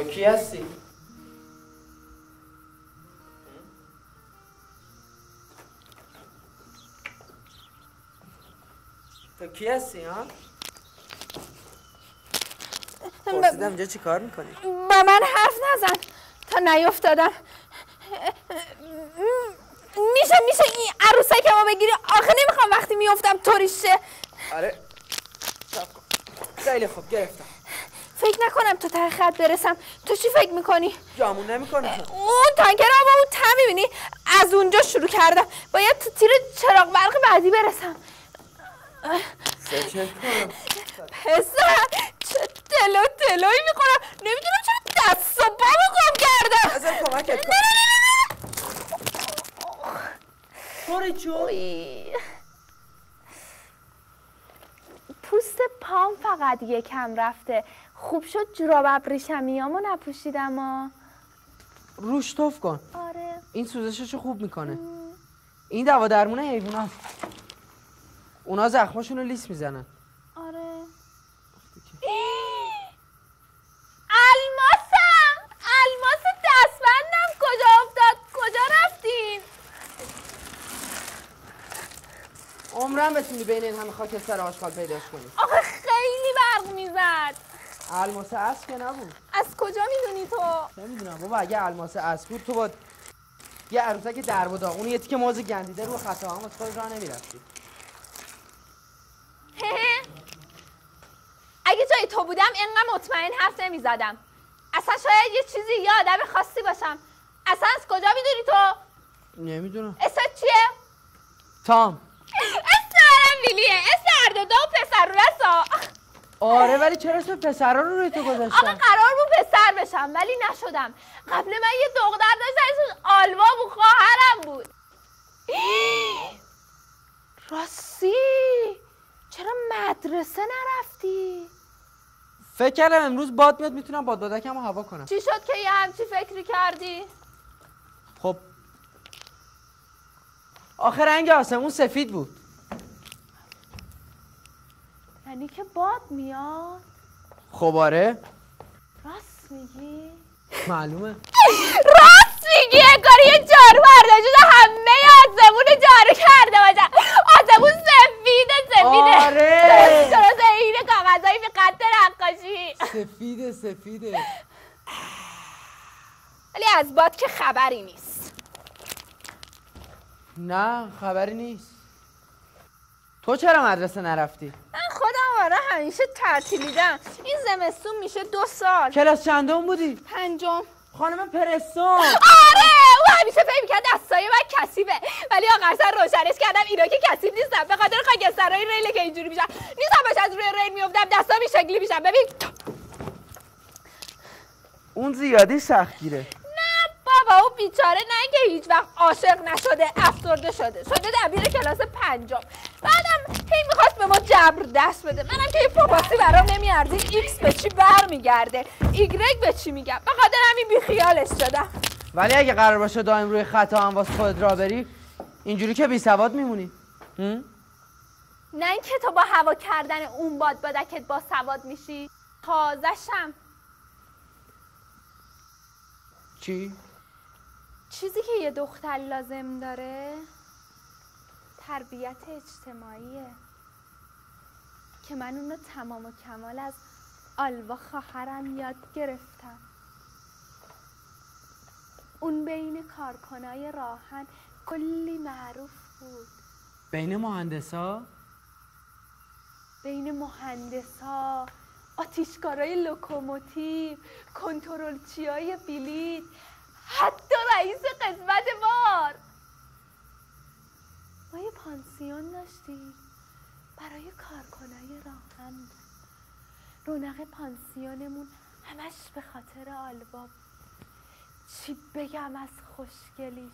تو کی هستی؟ تو کی هستی ها؟ پرسیدم اینجا چی کار می‌کنی؟ با من حرف نزن. تا نیفتادم. میشه میشه این عروسه که ما بگیری؟ آخه نمی‌خوام وقتی میفتم طوریشه آره. خیلی خوب. گرفتم. فکر نکنم تو ته خط برسم. تو چی فکر می‌کنی؟ جامون نمی‌کنه. اون تانکر هم اون ته می‌بینی؟ از اونجا شروع کردم. باید تو تیر چراغ برق بعدی برسم. پسر چه تلو تلوی می‌کنم. نمی‌دونم چرا دست و بابا گم کردم. ازم کمکت کن توری چو پوست پام فقط یکم رفته. خوب شد جوراب ابریشمیامو نپوشیدم ها. روش توف کن. آره. این سوزششو خوب می‌کنه. این دوا درمون حیوان هست اونا زخماشون رو لیس می‌زنن. آره. الماسم! الماس دستبندم. کجا افتاد؟ کجا رفتین؟ عمرم بتونی بین این همه خاکستر آشغال پیداش کنی. آخه خیلی برق می‌زد. الماس اصل که نبود. از کجا می‌دونی تو؟ نمی‌دونم بابا اگه الماس اصل بود تو با یه عروسک درب و داغون یه تیکه موز گندیده رو خطا هم از خود راه نمی‌رفتی. اگه جای تو بودم اینقدر مطمئن حرف نمی‌زدم. اصلا شاید یه چیزی یه آدم خاصی باشم. اصلا از کجا می‌دونی تو؟ نمی‌دونم. اسمت چیه؟ تام. اسم ویلیه. اسم هر دو و پسر رو رسا. آره ولی چرا اسم پسرا رو روی تو آقا گذاشتن قرار بود پسر بشم ولی نشدم. قبل من یه دختر داشتم اسمش آلوا بود خواهرم بود. راستی چرا مدرسه نرفتی؟ فکر کردم امروز باد میاد می‌تونم باد بادکم رو هوا کنم. چی شد که یه همچی فکری کردی؟ خب. آخر رنگ آسمون سفید بود. یعنی که باد میاد. خب آره. راست میگی؟ معلومه. راست میگی انگار یه جارو برداشته همه آسمون رو جارو کرده باشن آسمون سفیده سفیده. آره. درست این کاغذهایی به قد نقاشی. سفیده سفیده. ولی از باد که خبری نیست. نه خبری نیست. تو چرا مدرسه نرفتی؟ من همیشه تعطیلیدم. این زمستون میشه دو سال. کلاس چندم بودی؟ پنجم. خانم پرستون. آره او همیشه فکر می‌کرد دستای من کثیفه. ولی آخر سر روشنش کردم اینا که کثیف نیستم به خاطر خاکسترهای ریل که اینجوری میشن. نیستم باش از روی ریل میافتم دستام این شکلی میشن. ببین. اون زیادی سختگیره. نه بابا اون بیچاره نه اینکه هیچ وقت عاشق نشده افسرده شده. شده دبیر کلاس پنجم. بعدم هی می‌خواست به ما جبر دست بده. منم که یه پاپاسی برام نمی‌ارزید ایکس به چی برمیگرده؟ ایگرگ به چی میگم به خاطر همین بیخیالش شدم. ولی اگه قرار باشه دائم روی خط آهن واسه خودت راه بری اینجوری که بی سواد میمونی؟ نه اینکه تو با هوا کردن اون باد بادکت با سواد میشی. تازشم چی؟ چیزی که یه دختر لازم داره تربیت اجتماعیه. که من اونو تمام و کمال از آلوا خواهرم یاد گرفتم. اون بین کارکنای راهن کلی معروف بود. بین مهندسا؟ بین مهندسا آتیشکارای لوکوموتیو کنترلچی های بلیت حتی رئیس قسمت بار. ما یه پانسیون داشتیم. برای کارکنای راه‌آهن. بود رونق پانسیونمون همش به خاطر آلبا بود. چی بگم از خوشگلیش؟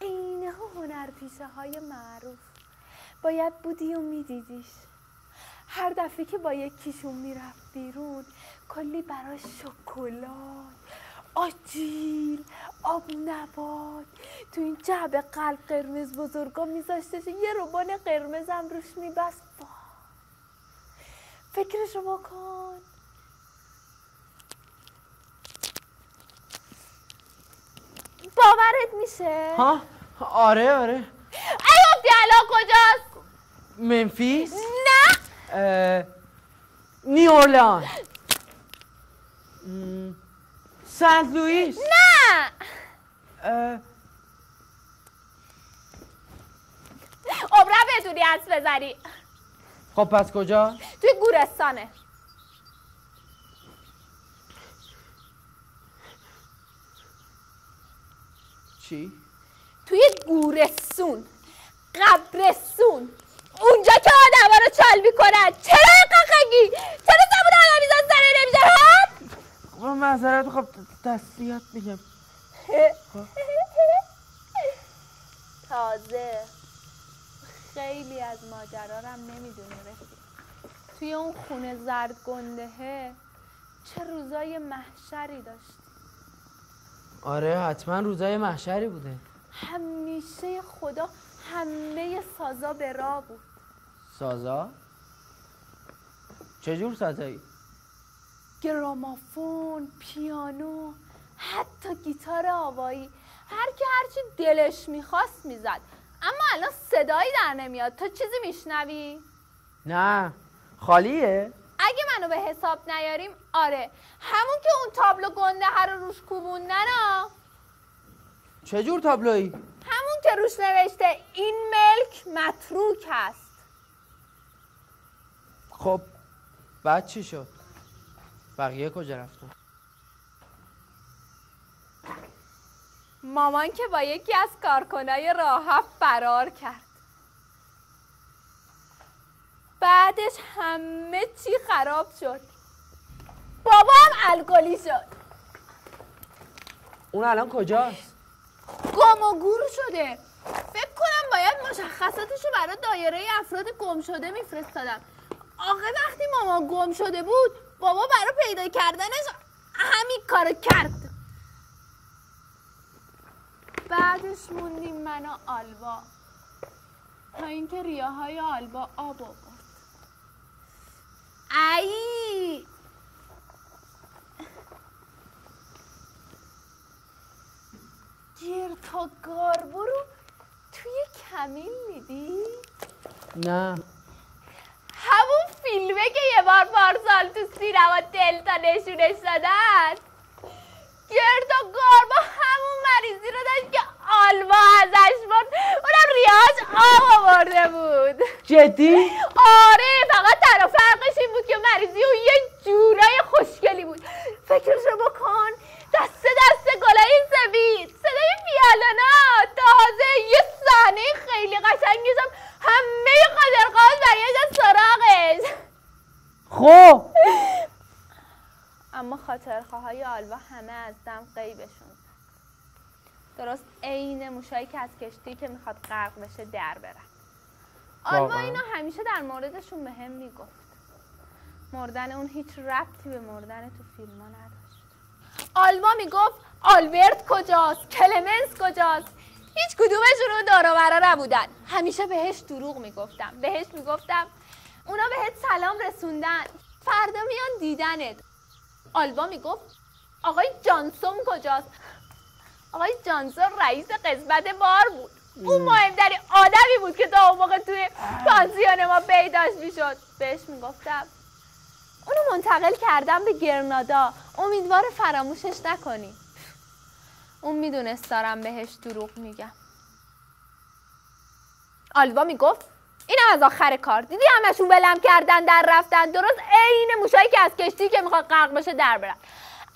عین هنرپیشه های معروف. باید بودی و میدیدیش. هر دفعه که با یکیشون می‌رفت بیرون کلی براش شکلات آجیل آب نبات تو این جعبه قلب قرمز بزرگا میذاشته یه روبان قرمزم روش میبست. فکرشو بکن باورت میشه؟ ها؟ آره آره. ای الان کجاست؟ منفیس؟ نه. نیورلان سنت لوئیس؟ نه. عمرم بتونی حدس بزنی. خب پس کجا؟ توی گورستانه. چی؟ توی گورستون. قبرستون. اونجا که آدم رو چال می‌کنن. چرا خنگی؟ چرا زبون آدم میزن سره نمیزن خب معذرت خب تسلیت میگم. تازه. خیلی از ماجرا رو هم نمی‌دونی رفیق. توی اون خونه زرد گندهه چه روزای محشری داشتی؟ آره حتما روزای محشری بوده. همیشه خدا همه سازا به راه بود. سازا؟ چجور سازایی؟ گرامافون پیانو حتی گیتار آوایی. هر کی هرچی دلش می‌خواست می‌زد. اما الان صدایی در نمیاد. تو چیزی میشنوی؟ نه خالیه. اگه منو به حساب نیاریم آره. همون که اون تابلو گنده هر رو روش کوبوندن ها چجور تابلویی؟ همون که روش نوشته این ملک متروک هست خب بعد چی شد؟ بقیه کجا رفتن؟ مامان که با یکی از کارکنای راهب فرار کرد. بعدش همه چی خراب شد. بابا هم الکلی شد. اون الان کجاست؟ گم و گور شده. فکر کنم باید مشخصاتشو برای دایره افراد گم شده میفرستادم. آخه وقتی ماما گم شده بود بابا برای پیدا کردنش همین کارو کرد. بعدش موندیم من و آلبا. تا اینکه ریاهای آلبا آب آورد. ای! گیر تا گاربو رو توی کمیل میدی؟ نه. همون فیلمه که یه بار پارسال تو سینما دلتا نشونش دادن. گرد و گاربا مریضی رو داشت که آلما ازش بود. اونم ریاش آب آورده بود. جدی؟ آره فقط تنها فرقش این بود که مریضی اون یه جورای خوشگلی بود. فکرشو بکن دست دست گلای سفید صدای ویالونا. تازه یه صحنه خیلی قشنگش هم همه قدرقاز برگشتن سراغش. خب. اما خاطرخواهای آلوا همه از دم غیبشون. زد. درست عین موشایی که از کشتی که می‌خواد غرق بشه در برن آلوا واقعا؟ اینو همیشه در موردشون به هم می‌گفت. مردن اون هیچ ربطی به مردن تو فیلم ها نداشت. آلوا می‌گفت آلبرت کجاست؟ کلمنس کجاست؟ هیچ کدومشون اون دور و برا نبودن. همیشه بهش دروغ می‌گفتم. بهش می‌گفتم اونا بهت سلام رسوندن. فردا میان دیدنت. آلوا می‌گفت آقای جانسون کجاست؟ آقای جانسون رئیس قسمت بار بود. اون مهمترین آدمی بود که تا اون موقع توی پانسیون ما پیداش می‌شد. بهش می‌گفتم. اونو منتقل کردم به گرنادا. امیدوار فراموشش نکنی. اون می‌دونست دارم بهش دروغ میگم. آلوا می‌گفت اینم از آخر کار. دیدی همشون ولم کردن در رفتن. درست عین موشایی که از کشتی که می‌خواد غرق بشه در برن.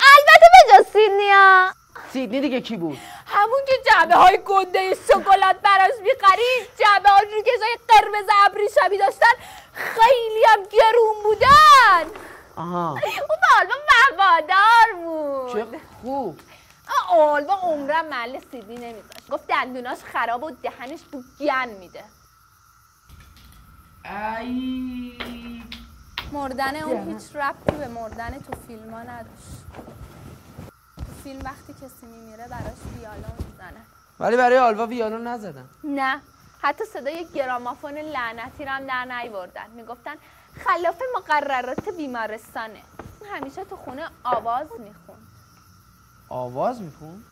البته به جز سیدنیا سیدنی دیگه کی بود؟ همون که جعبه های گنده شکلات براش می‌خرید جعبه ها رو که جای قرمز ابریشمی داشتن خیلی هم گرون بودن. آها. اون به آلبا وفادار بود. چه خوب. آلبا عمرم محل سیدنی نمیذاشت. گفت دندوناش خراب و دهنش بو گن میده. ای. مردن اون هیچ ربطی به مردن تو فیلم ها نداشت. فیلم وقتی کسی میمیره براش ویالون می‌زنن ولی برای آلوا ویالون نزدن. نه. حتی صدای گرامافون لعنتی رو هم در نیوردن. می‌گفتن خلاف مقررات بیمارستانه. همیشه تو خونه آواز میخون. آواز میخون؟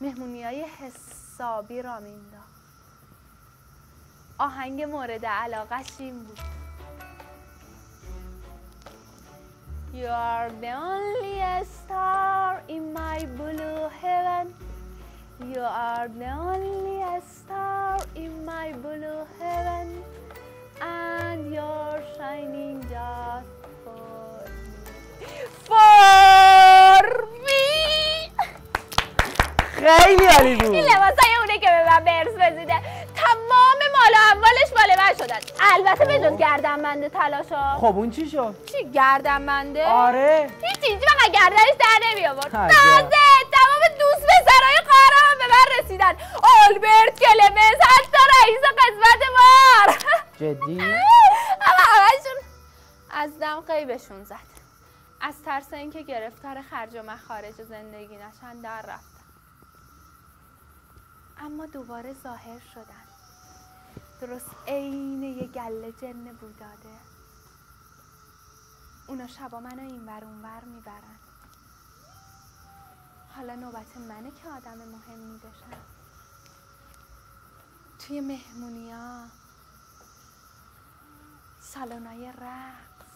مهمونی های حسابی را مینداخت. آهنگ مورد علاقش این بود. You are the only star in my blue heaven. You are the only star in my blue heaven. And you're shining just for me. For me! Genial! Y le vas a una que me va a ver, مال و اموالش مال من شدن. البته به جز گردنبنده تلاشا. خب اون چی شد؟ چی گردنبنده؟ آره. هیچ چیزی فقط گردنش در نمی آورد. تازه تمام دوست پسرای خواهرام به من رسیدن. آلبرت کلمنس حتی رئیس قسمت بار جدی؟ اما همشون از دم قیبشون زد. از ترس اینکه گرفتار خرج و مخارج زندگی نشن در رفتن. اما دوباره ظاهر شدن. درست عین یه گله جن بوداده. اونا شبا منو این ور اون ور می‌برن. حالا نوبت منه که آدم مهمی بشم توی مهمونیا. سالنای رقص.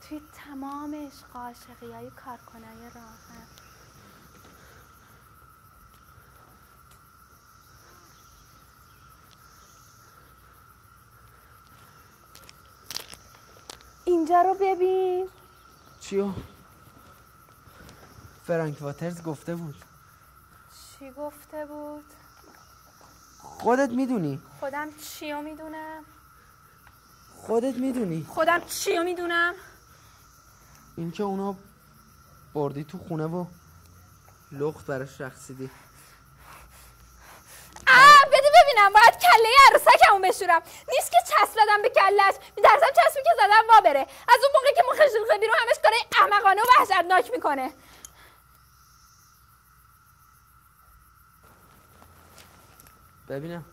توی تمام عشق های کارکنای راهن. اینجا رو ببین. چیو؟ فرانک واترز گفته بود. چی گفته بود؟ خودت می‌دونی. خودم چیو می‌دونم؟ خودت می‌دونی. خودم چیو می‌دونم؟ اینکه اونا بردی تو خونه و لخت براش رقصیدی. آه ببینم باید کله عروسکمو بشورم. نیست که چسب دادم به کلش میترسم چسبی که زدم وا بره. از اون موقع که مخش ریخته بیرون همش کاره احمقانه و وحشتناک می‌کنه. ببینم.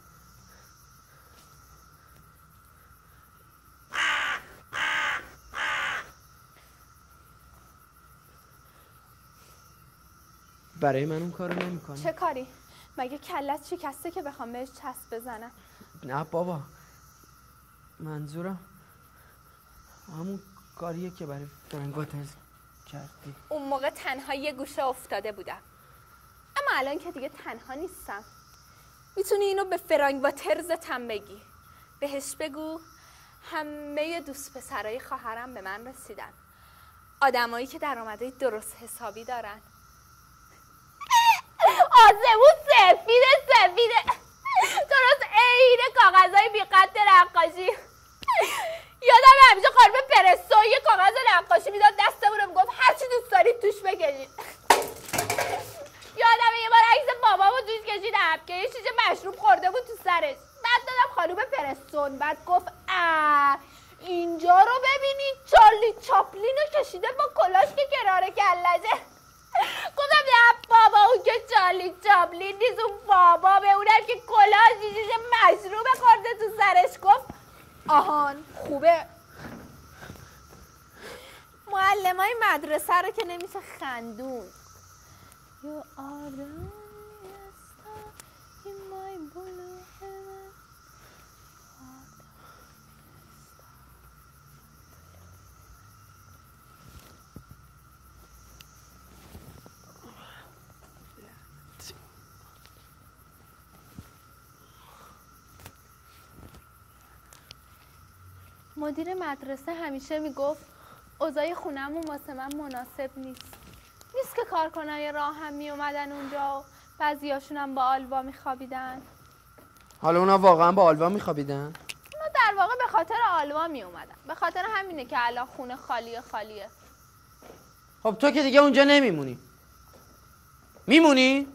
برای من اون کارو نمی‌کنه. چه کاری؟ مگه کلت شکسته که بخوام بهش چسب بزنم؟ نه بابا منظورم همون کاریه که برای فرانک واترز کردی. اون موقع تنها یه گوشه افتاده بودم. اما الان که دیگه تنها نیستم. می‌تونی اینو به فرانک واترزتم بگی. بهش بگو همه دوست پسرای خواهرم به من رسیدن. آدمایی که درآمدهای درست حسابی دارن. آسمون سفید سفیده درست عین کاغذهای بی قد نقاشی یادم همیشه خانم پرستو یه کاغذ نقاشی می‌داد دستمون رو می‌گفت هرچی دوست دارید توش بکشید یادم یه بار عکس بابامو توش کشیدم که یه شیشه مشروب خورده بود تو سرش. بعد دادم خانوم پرستون بعد گفت اه اینجا رو ببینید چارلی چاپلین رو کشیده با کلاش که کنار کلشه گفتم نه بابا اون که چارلی چاپلین نیست اون بابا به اونم که کلاش یه شیشه مشروب خورده تو سرش. گفت آهان خوبه. معلم های مدرسه رو که نمیشه خندون. You are the only star in my blue heaven. You are the only star. مدیر مدرسه همیشه می‌گفت اوضاع خونهمون واسه من مناسب نیست. نیست که کارکنای راه هم می اومدن اونجا و بعضیاشون هم با آلوا میخوابیدن. حالا اونا واقعا با آلوا میخوابیدن؟ اونا در واقع به خاطر آلوا می اومدن به خاطر همینه که الان خونه خالیه خالیه. خب تو که دیگه اونجا نمیمونی. میمونی؟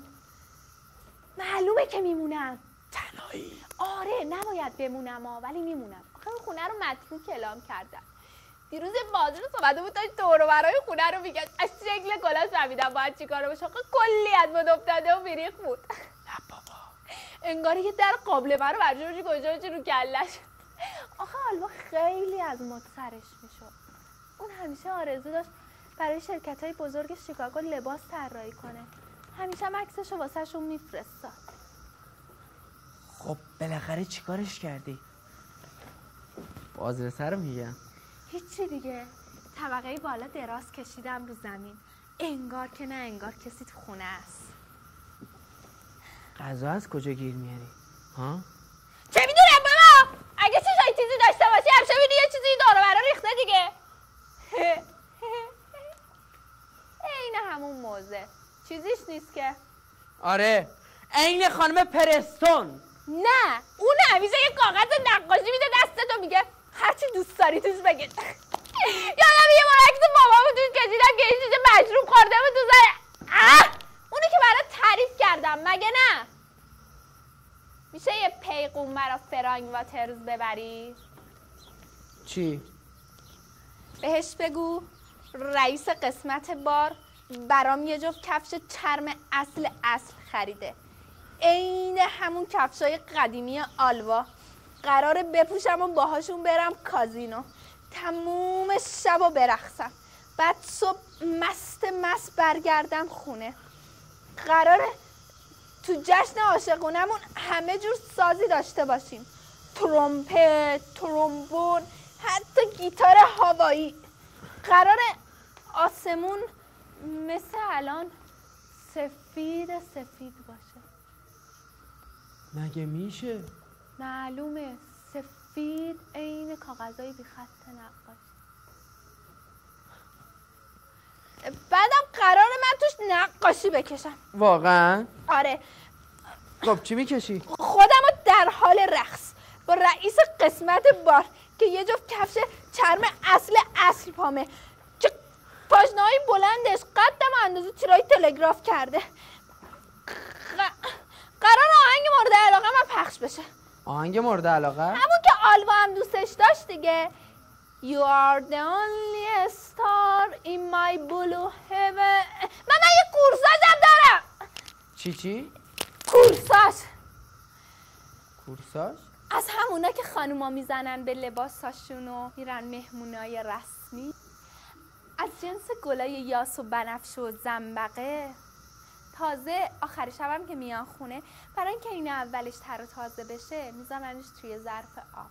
معلومه که میمونم. تنهایی. آره نباید بمونم ها ولی میمونم. اون خونه رو متروک اعلام کردن. دیروز رو صحبت بود داشت دور و برای خونه رو میگه از شکل کلاس فهمیدم باید چیکار باشه آخه کلی از مد افتاده و بیریخ بود. نه بابا. انگار یه در قابل رو برجا کجا رو کلش. آخه حالا خیلی از مد سرش می‌شد. اون همیشه آرزو داشت برای شرکت های بزرگ شیکاگو لباس طراحی کنه. همیشه هم عکسش رو واسهشون میفرستاد. خب بالاخره چیکارش کردی؟ بازر سر میگم هیچی دیگه. طبقه بالا دراز کشیدم رو زمین. انگار که نه انگار کسی تو خونه است. غذا از کجا گیر میاری؟ ها؟ چه می‌دونم بابا؟ اگه چیزای چیزی داشته باشی همیشه میدی یه چیزی دور برا ریخته دیگه. عین همون موزه. چیزیش نیست که. آره. عین خانم پرستون. نه. اون همیشه یه کاغذ نقاشی میده دستتو میگه. هرچی دوست داری توش بگید یادم یه بار عکس بابامو توش کشیدم که یه چیز مشروب خورده بود تو سر اه! اونی که برات تعریف کردم مگه نه؟ میشه یه پیغون برا فرانک واترز ببری؟ چی؟ بهش بگو رئیس قسمت بار برام یه جفت کفش چرم اصل اصل خریده. عین همون کفشای قدیمی آلوا. قراره بپوشم و باهاشون برم کازینو. تموم شب و برخصم بعد صبح مست مست برگردم خونه. قراره تو جشن عاشقونمون همه جور سازی داشته باشیم. ترومپت، ترومبون، حتی گیتار هوایی قراره آسمون مثل الان سفید سفید باشه. مگه میشه؟ معلومه. سفید عین کاغذای بی خط نقاشی بعدم قرار من توش نقاشی بکشم. واقعا؟ آره. خب چی می‌کشی؟ خودم در حال رقص. با رئیس قسمت بار که یه جفت کفش چرم اصل اصل پامه. که پاشنه بلندش. قدم اندازه تیرای تلگراف کرده. قرار آهنگ مورد علاقه من پخش بشه. آهنگ مورد علاقه همون که آلوا هم دوستش داشت دیگه. You are the only star in my blue heaven. من من یه کورساژم دارم. چی چی؟ کورساژ کورساژ از همونا که خانوما می‌زنن به لباساشون و میرن مهمونای رسمی. از جنس گلای یاس و بنفش و زنبقه. تازه آخر شبم که میان خونه برای اینکه این اولش تر و تازه بشه میزننش توی ظرف آب.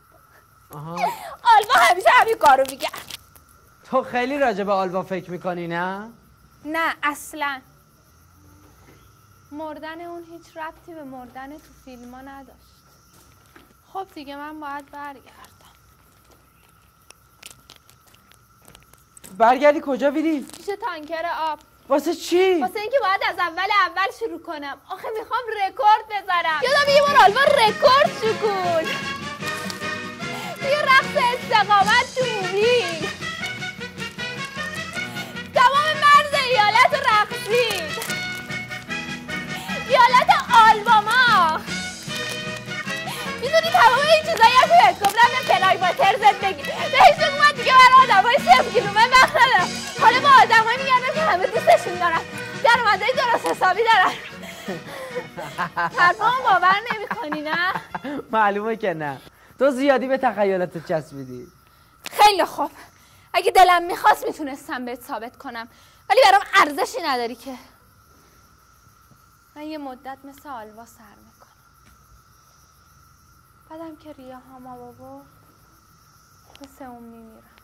آها. آلوا همیشه همین کارو می‌کرد. تو خیلی راجع به آلوا فکر می‌کنی نه؟ نه اصلا. مردن اون هیچ ربطی به مردن تو فیلم ها نداشت. خب دیگه من باید برگردم. برگردی کجا بیری؟ پیش تانکر آب. واسه چی؟ واسه اینکه باید از اول اول شروع کنم. آخه می‌خوام رکورد بذارم. یادم یه بار آلوا رکورد شکون یه رقص استقامت تو موبیل تمام مرز ایالت رقصید ایالت آلباما. می‌دونی تمام این چیزایی هم توی گفتم به پلای واتر زندگی. بهش بگو من دیگه برای آدم های صفر کیلومتر وقت ندارم. حالا با آدم های میگردم که همه دوستشون دارن. درآمدهای درست حسابی دارن. حرفامو باور نمی کنی نه؟ معلومه که نه. تو زیادی به تخیلات چسبیدی. خیلی خوب. اگه دلم می‌خواست می‌تونستم بهت ثابت کنم. ولی برام ارزشی نداری که. من یه مدت مثل آلوا سر می‌کنم. بعدم که ریاهام بابا مثل اون میمیرم.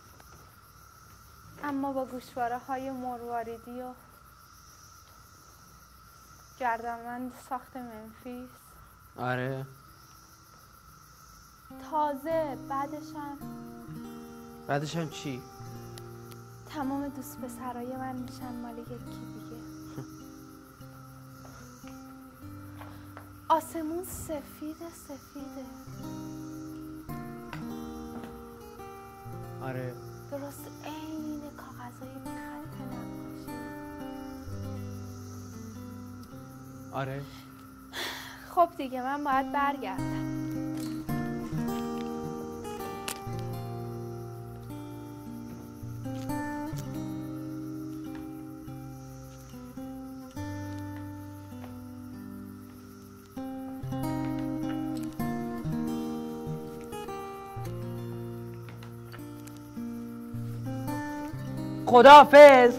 اما با گوشواره های مرواریدی و گردنبند ساخت منفیس. آره. تازه بعدشم بعدش هم چی؟ تمام دوست پسرای من میشن مال یکی دیگه. آسمون سفید سفیده. آره. درست عین کاغذهای خط نقاشی آره. خب دیگه من باید برگردم. خدافز